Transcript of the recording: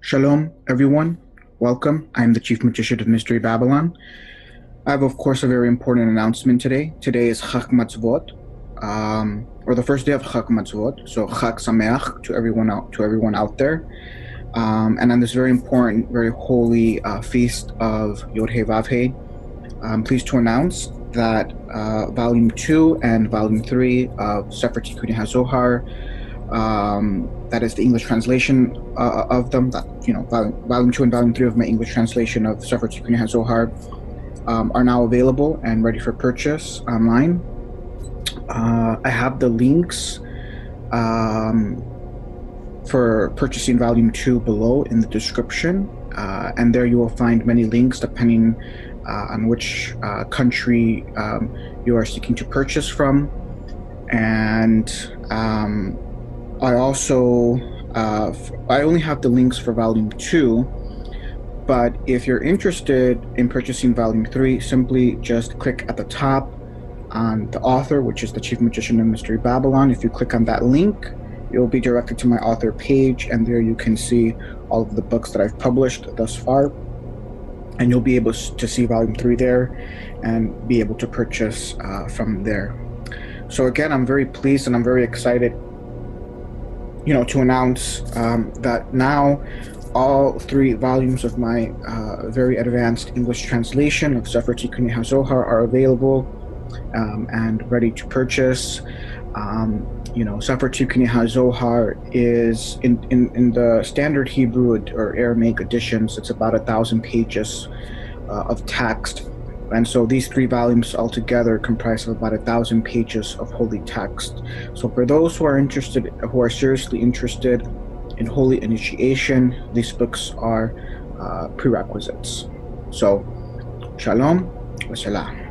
Shalom, everyone. Welcome. I'm the Chief Magician of Mystery Babylon. I have, of course, a very important announcement today. Today is Chag Matzot, um, or the first day of Chag Matzot. So Chag Sameach to everyone out to everyone out there. Um, and on this very important, very holy uh, feast of Yod He Vav He, I'm pleased to announce that uh, Volume Two and Volume Three of Sefer Tikkunei HaZohar um, that is the English translation uh, of them. That you know, volume, volume, two and volume three of my English translation of Sefer Tikkunei Zohar um, are now available and ready for purchase online. Uh, I have the links um, for purchasing volume two below in the description, uh, and there you will find many links depending uh, on which uh, country um, you are seeking to purchase from, and um, I also uh, I only have the links for volume two, but if you're interested in purchasing volume three, simply just click at the top on the author, which is the Chief Magician of Mystery Babylon. If you click on that link, you'll be directed to my author page, and there you can see all of the books that I've published thus far. And you'll be able to see volume three there and be able to purchase uh, from there. So, again, I'm very pleased and I'm very excited you know, to announce um, that now all three volumes of my uh, very advanced English translation of Sefer Tikkunei HaZohar are available um, and ready to purchase. Um, you know, Sefer Tikkunei HaZohar is in, in, in the standard Hebrew or Aramaic editions, it's about a thousand pages uh, of text and so these three volumes altogether comprise of about a thousand pages of holy text. So for those who are interested, who are seriously interested in holy initiation, these books are uh, prerequisites. So, shalom, wassalam.